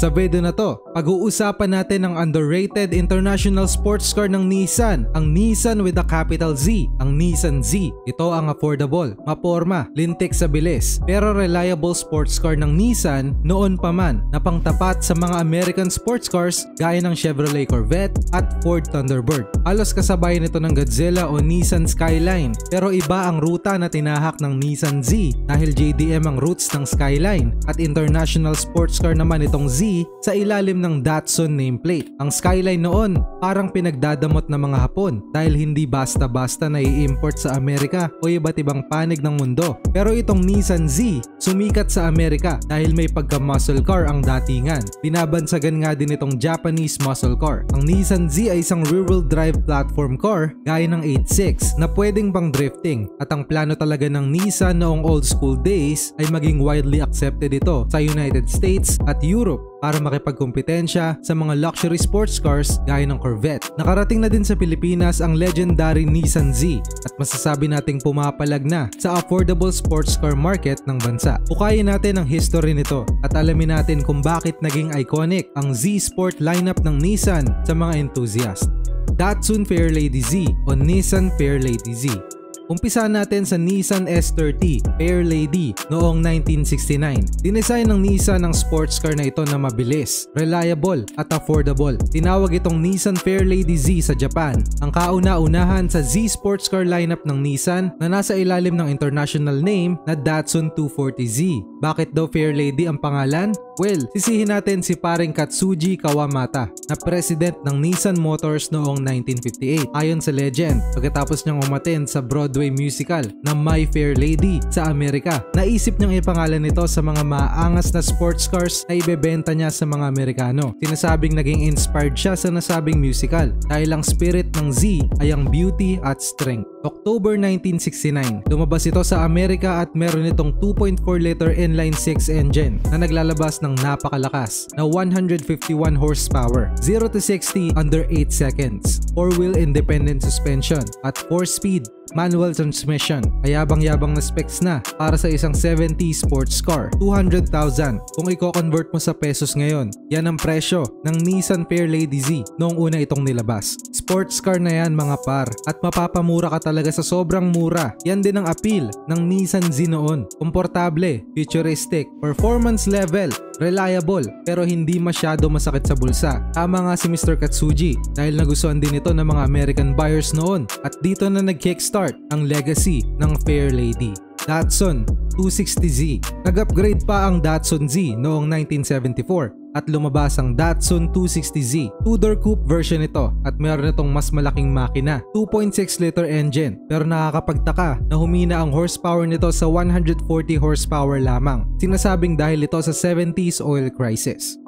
Sa video na to, pag-uusapan natin ang underrated international sports car ng Nissan, ang Nissan with a capital Z, ang Nissan Z. Ito ang affordable, maporma, lintik sa bilis, pero reliable sports car ng Nissan noon pa man na pangtapat sa mga American sports cars gaya ng Chevrolet Corvette at Ford Thunderbird. Halos kasabay nito ng Godzilla o Nissan Skyline, pero iba ang ruta na tinahak ng Nissan Z dahil JDM ang roots ng Skyline at international sports car naman itong Z sa ilalim ng Datsun nameplate. Ang Skyline noon parang pinagdadamot ng mga Hapon dahil hindi basta-basta na i-import sa Amerika o iba't ibang panig ng mundo. Pero itong Nissan Z sumikat sa Amerika dahil may pagka-muscle car ang datingan. Binabansagan nga din itong Japanese muscle car. Ang Nissan Z ay isang rear-wheel drive platform car gaya ng 86 na pwedeng pang drifting at ang plano talaga ng Nissan noong old school days ay maging widely accepted ito sa United States at Europe para makipagkompetensya sa mga luxury sports cars gaya ng Corvette. Nakarating na din sa Pilipinas ang legendary Nissan Z at masasabi nating pumapalag na sa affordable sports car market ng bansa. Pukayin natin ang history nito at alamin natin kung bakit naging iconic ang Z Sport lineup ng Nissan sa mga enthusiast. Datsun Fairlady Z o Nissan Fairlady Z Umpisa natin sa Nissan S30 Fair Lady noong 1969. Dinesign ng Nissan ang sports car na ito na mabilis, reliable at affordable. Tinawag itong Nissan Fair Lady Z sa Japan, ang kauna-unahan sa Z sports car lineup ng Nissan na nasa ilalim ng international name na Datsun 240Z. Bakit daw Fair Lady ang pangalan? Well, sisihin natin si paring Katsuji Kawamata na president ng Nissan Motors noong 1958. Ayon sa legend, pagkatapos niyang umaten sa Broadway musical na My Fair Lady sa Amerika, naisip niyang ipangalan ito sa mga maangas na sports cars na ibebenta niya sa mga Amerikano. Sinasabing naging inspired siya sa nasabing musical dahil ang spirit ng Z ay ang beauty at strength. October 1969, lumabas ito sa Amerika at meron itong 2.4 liter inline 6 engine na naglalabas ng napakalakas na 151 horsepower, 0 to 60 under 8 seconds, 4-wheel independent suspension at 4-speed manual transmission. Kayabang-yabang na specs na para sa isang 70 sports car. 200,000 kung i-convert mo sa pesos ngayon. Yan ang presyo ng Nissan Fairlady Z noong una itong nilabas. Sports car na yan mga par at mapapamura ka talaga sa sobrang mura. Yan din ang appeal ng Nissan Z noon. Komportable, futuristic, performance level, reliable pero hindi masyado masakit sa bulsa. Tama nga si Mr. Katsuji dahil nagustuhan din ito ng mga American buyers noon at dito na nag-kickstart ang legacy ng Fair Lady. Datsun 260Z. Nag-upgrade pa ang Datsun Z noong 1974 at lumabas ang Datsun 260Z. Two-door coupe version ito at meron itong mas malaking makina, 2.6 liter engine pero nakakapagtaka na humina ang horsepower nito sa 140 horsepower lamang. Sinasabing dahil ito sa 70s oil crisis.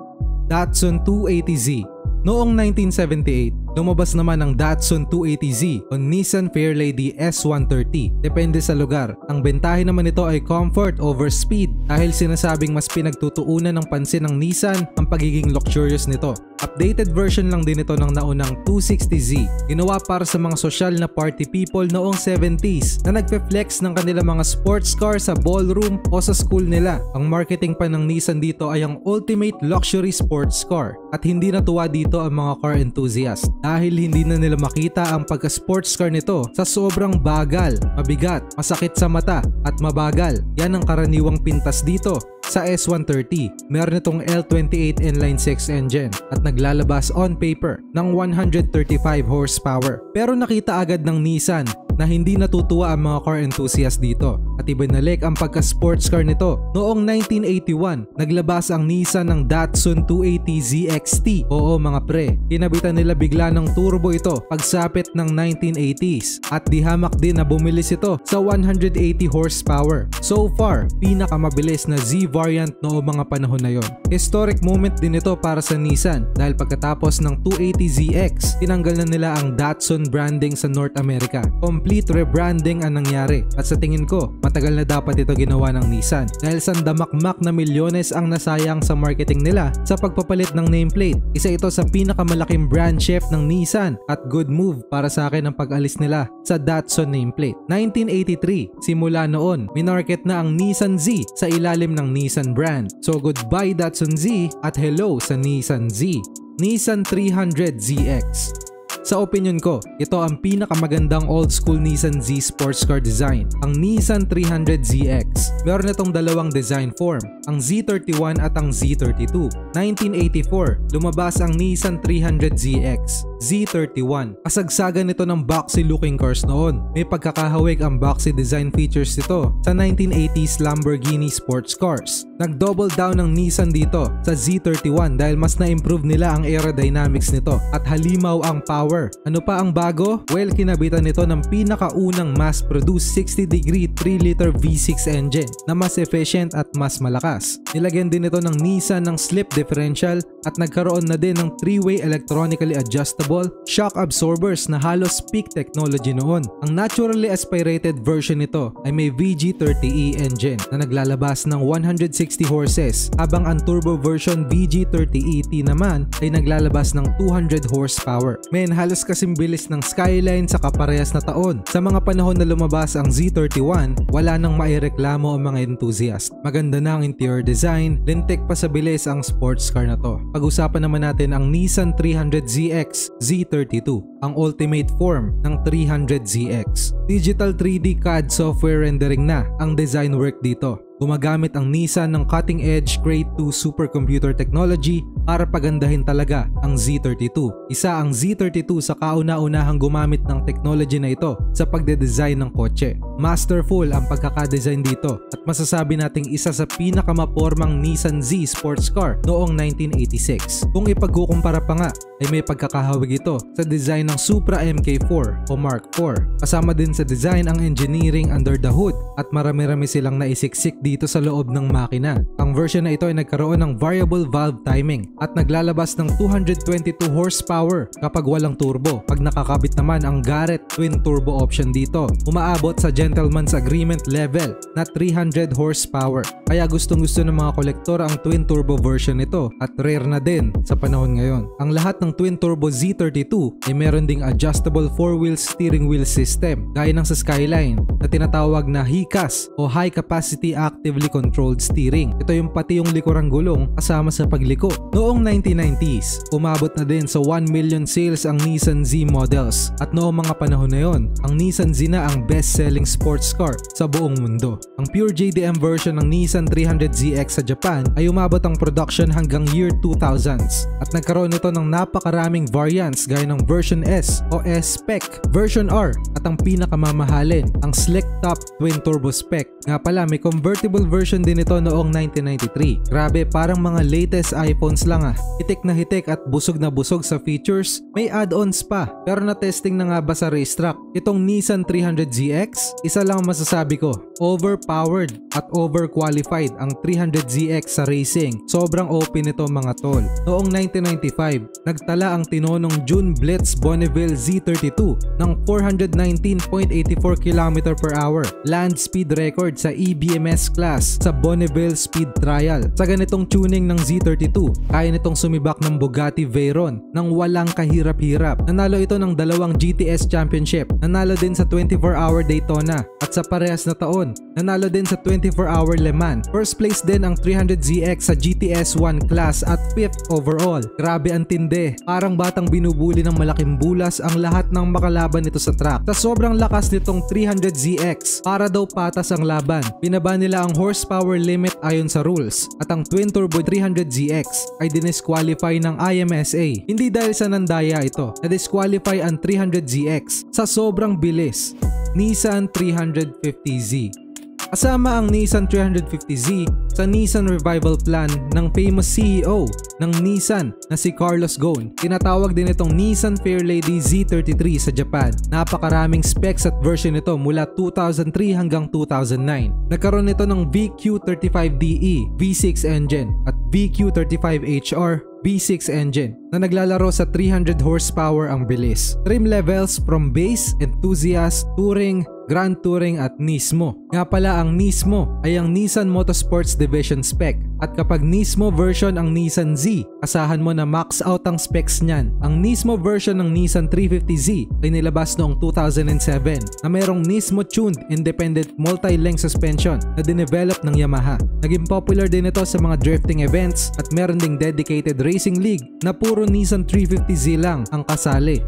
Datsun 280Z Noong 1978, Lumabas naman ang Datsun 280Z o Nissan Fairlady S130. Depende sa lugar. Ang bentahe naman nito ay comfort over speed dahil sinasabing mas pinagtutuunan ng pansin ng Nissan ang pagiging luxurious nito. Updated version lang din ito ng naunang 260Z. Ginawa para sa mga sosyal na party people noong 70s na nagpe-flex ng kanilang mga sports car sa ballroom o sa school nila. Ang marketing pa ng Nissan dito ay ang ultimate luxury sports car at hindi natuwa dito ang mga car enthusiast dahil hindi na nila makita ang pagka-sports car nito sa sobrang bagal, mabigat, masakit sa mata at mabagal. Yan ang karaniwang pintas dito sa S130. Meron itong L28 inline 6 engine at naglalabas on paper ng 135 horsepower. Pero nakita agad ng Nissan na hindi natutuwa ang mga car enthusiast dito at ibinalik ang pagka-sports car nito. Noong 1981, naglabas ang Nissan ng Datsun 280 ZXT. Oo mga pre, kinabitan nila bigla ng turbo ito pagsapit ng 1980s at dihamak din na bumilis ito sa 180 horsepower. So far, pinakamabilis na Z variant noong mga panahon na yon. Historic moment din ito para sa Nissan dahil pagkatapos ng 280ZX, tinanggal na nila ang Datsun branding sa North America complete rebranding ang nangyari at sa tingin ko matagal na dapat ito ginawa ng Nissan dahil sandamakmak na milyones ang nasayang sa marketing nila sa pagpapalit ng nameplate. Isa ito sa pinakamalaking brand shift ng Nissan at good move para sa akin ang pag-alis nila sa Datsun nameplate. 1983, simula noon, minarket na ang Nissan Z sa ilalim ng Nissan brand. So goodbye Datsun Z at hello sa Nissan Z. Nissan 300 ZX sa opinion ko, ito ang pinakamagandang old school Nissan Z sports car design, ang Nissan 300ZX. Meron itong dalawang design form, ang Z31 at ang Z32. 1984, lumabas ang Nissan 300ZX, Z31. Kasagsagan nito ng boxy looking cars noon. May pagkakahawig ang boxy design features nito sa 1980s Lamborghini sports cars. Nag-double down ng Nissan dito sa Z31 dahil mas na-improve nila ang aerodynamics nito at halimaw ang power power. Ano pa ang bago? Well, kinabitan nito ng pinakaunang mass-produced 60-degree 3-liter V6 engine na mas efficient at mas malakas. Nilagyan din ito ng Nissan ng slip differential at nagkaroon na din ng 3-way electronically adjustable shock absorbers na halos peak technology noon. Ang naturally aspirated version nito ay may VG30E engine na naglalabas ng 160 horses habang ang turbo version VG30ET naman ay naglalabas ng 200 horsepower. Men, halos kasing bilis ng Skyline sa kaparehas na taon. Sa mga panahon na lumabas ang Z31, wala nang maireklamo ang mga enthusiast. Maganda na ang interior design, lintik pa sa bilis ang sports car na to. Pag-usapan naman natin ang Nissan 300ZX Z32, ang ultimate form ng 300ZX. Digital 3D CAD software rendering na ang design work dito. Gumagamit ang Nissan ng cutting-edge Grade 2 supercomputer technology para pagandahin talaga ang Z32. Isa ang Z32 sa kauna-unahang gumamit ng technology na ito sa pagde-design ng kotse. Masterful ang pagkakadesign dito at masasabi nating isa sa pinakamapormang Nissan Z sports car noong 1986. Kung ipagkukumpara pa nga ay may pagkakahawig ito sa design ng Supra MK4 o Mark IV. Kasama din sa design ang engineering under the hood at marami-rami silang naisiksik dito sa loob ng makina. Ang version na ito ay nagkaroon ng variable valve timing at naglalabas ng 222 horsepower kapag walang turbo. Pag nakakabit naman ang Garrett twin turbo option dito, umaabot sa gentleman's agreement level na 300 horsepower. Kaya gustong gusto ng mga kolektor ang twin turbo version nito at rare na din sa panahon ngayon. Ang lahat ng twin turbo Z32 ay meron ding adjustable 4-wheel steering wheel system gaya ng sa Skyline na tinatawag na HICAS o High Capacity Actively Controlled Steering. Ito yung pati yung likurang gulong kasama sa pagliko. Noong 1990s, umabot na din sa 1 million sales ang Nissan Z models at noong mga panahon na yon, ang Nissan Z na ang best-selling sports car sa buong mundo. Ang pure JDM version ng Nissan 300ZX sa Japan ay umabot ang production hanggang year 2000s at nagkaroon nito ng napakaraming variants gaya ng version S o S-Spec, version R at ang pinakamamahalin, ang Slick Top Twin Turbo Spec. Nga pala may convertible version din ito noong 1993. Grabe parang mga latest iPhones lang ah. Hitik na hitik at busog na busog sa features. May add-ons pa pero na-testing na nga ba sa racetrack? Itong Nissan 300ZX, isa lang masasabi ko, overpowered at overqualified ang 300ZX sa racing. Sobrang open nito mga tol. Noong 1995, nagtala ang tinonong June Blitz Bonneville Z32 ng 419.84 km per hour land speed record sa EBMS class sa Bonneville Speed Trial. Sa ganitong tuning ng Z32, kaya nitong sumibak ng Bugatti Veyron nang walang kahirap-hirap. Nanalo ito ng dalawang GTS Championship. Nanalo din sa 24-hour Daytona at sa parehas na taon, nanalo din sa 24-hour Le Mans. First place din ang 300ZX sa GTS 1 class at 5th overall. Grabe ang tinde. Parang batang binubuli ng malaking bulas ang lahat ng makalaban nito sa track. Sa sobrang lakas nitong 300ZX, para daw patas ang laban. Binaba nila ang horsepower limit ayon sa rules at ang twin turbo 300ZX ay dinisqualify ng IMSA. Hindi dahil sa nandaya ito, na-disqualify ang 300ZX sa sobrang bilis. Nissan 350Z Kasama ang Nissan 350Z sa Nissan Revival Plan ng famous CEO ng Nissan na si Carlos Ghosn. Tinatawag din itong Nissan Fairlady Z33 sa Japan. Napakaraming specs at version nito mula 2003 hanggang 2009. Nagkaroon nito ng VQ35DE V6 engine at VQ35HR V6 engine na naglalaro sa 300 horsepower ang bilis. Trim levels from base, enthusiast, touring, Grand Touring at Nismo. Nga pala ang Nismo ay ang Nissan Motorsports Division spec at kapag Nismo version ang Nissan Z, asahan mo na max out ang specs niyan. Ang Nismo version ng Nissan 350Z ay nilabas noong 2007 na mayroong Nismo tuned independent multi-link suspension na dinevelop ng Yamaha. Naging popular din ito sa mga drifting events at meron ding dedicated racing league na puro Nissan 350Z lang ang kasali.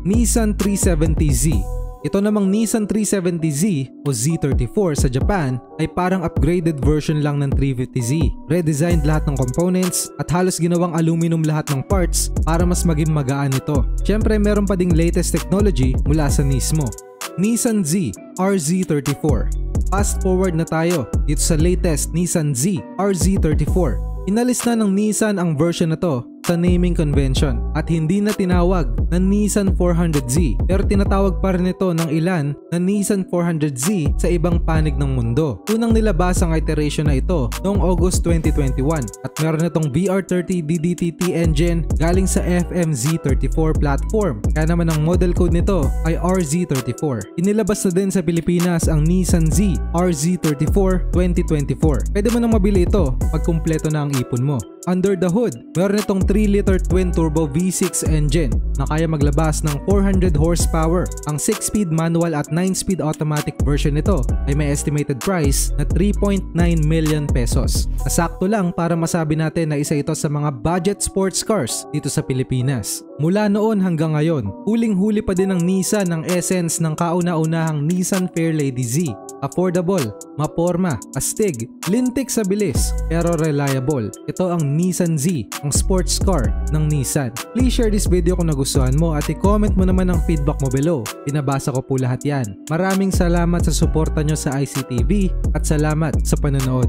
Nissan 370Z ito namang Nissan 370Z o Z34 sa Japan ay parang upgraded version lang ng 350Z. Redesigned lahat ng components at halos ginawang aluminum lahat ng parts para mas maging magaan ito. Siyempre meron pa ding latest technology mula sa Nismo. Nissan Z RZ34 Fast forward na tayo dito sa latest Nissan Z RZ34 Inalis na ng Nissan ang version na to sa naming convention at hindi na tinawag na Nissan 400Z pero tinatawag pa rin ito ng ilan na Nissan 400Z sa ibang panig ng mundo. Unang nilabas ang iteration na ito noong August 2021 at meron itong VR30 DDTT engine galing sa FMZ34 platform kaya naman ang model code nito ay RZ34. Inilabas na din sa Pilipinas ang Nissan Z RZ34 2024. Pwede mo nang mabili ito pag kumpleto na ang ipon mo. Under the hood, meron itong 3-liter twin-turbo V6 engine na kaya maglabas ng 400 horsepower. Ang 6-speed manual at 9-speed automatic version nito ay may estimated price na 3.9 million pesos. Asakto lang para masabi natin na isa ito sa mga budget sports cars dito sa Pilipinas. Mula noon hanggang ngayon, huling-huli pa din ng Nissan ng essence ng kauna-unahang Nissan Fairlady Z. Affordable, maporma, astig, lintik sa bilis, pero reliable. Ito ang Nissan Z, ang sports car ng Nissan. Please share this video kung nagustuhan mo at i-comment mo naman ang feedback mo below. Pinabasa ko po lahat yan. Maraming salamat sa suporta nyo sa ICTV at salamat sa panonood.